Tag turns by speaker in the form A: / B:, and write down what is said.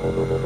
A: Oh, oh, oh, oh.